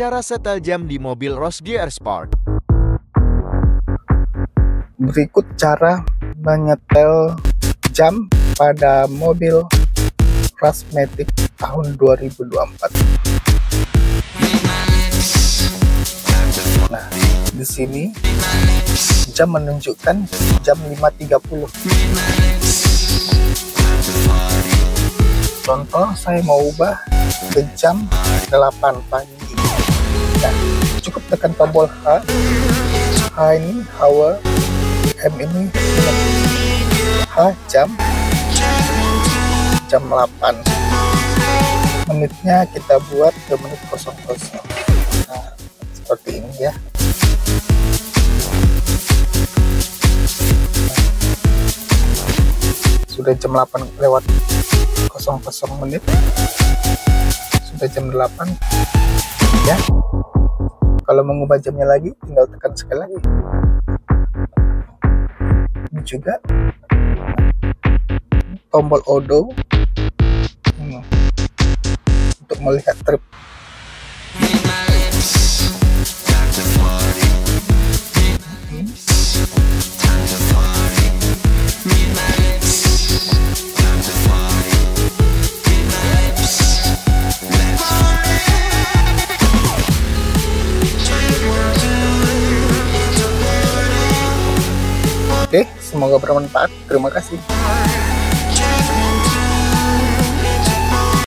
Cara setel jam di mobil Rose GR Sport. Berikut cara menyetel jam pada mobil Rasmatic tahun 2024. Nah, di sini jam menunjukkan jam 5.30. Contoh saya mau ubah ke jam 8 pagi. Nah, cukup tekan tombol H. H ini hour, M ini. Menit. H jam. Jam 8 menitnya kita buat ke menit 00 nah seperti ini ya. Sudah jam 8 lewat 00 menit sudah jam 8 ya. Kalau mengubah jamnya lagi tinggal tekan sekali lagi. Ini juga. Tombol odo. Untuk melihat trip Oke, semoga bermanfaat. Terima kasih.